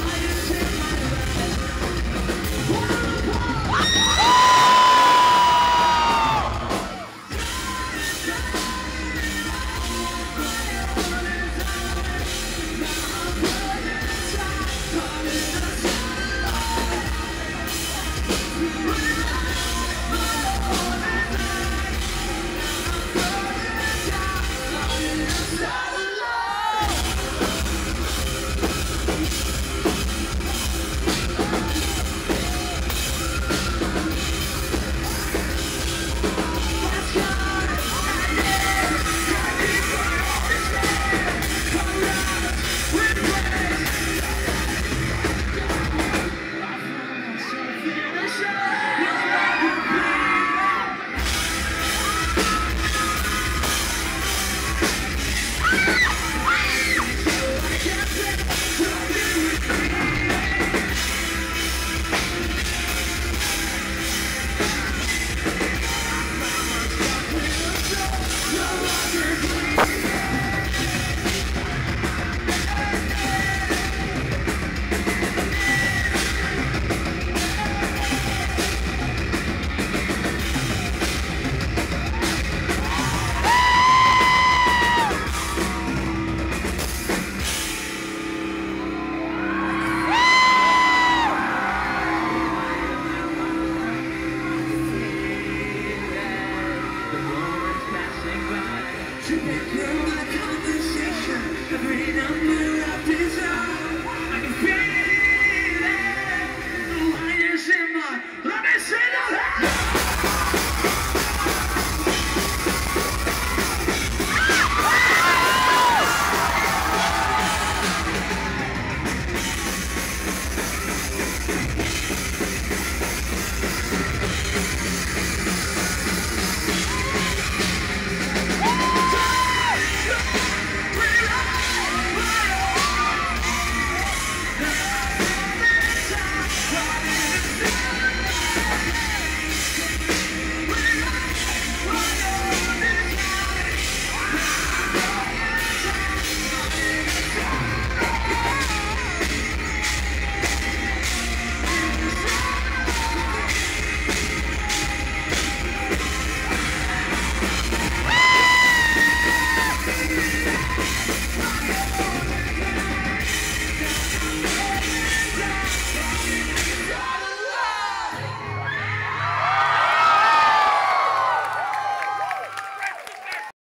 Lion King. Ah!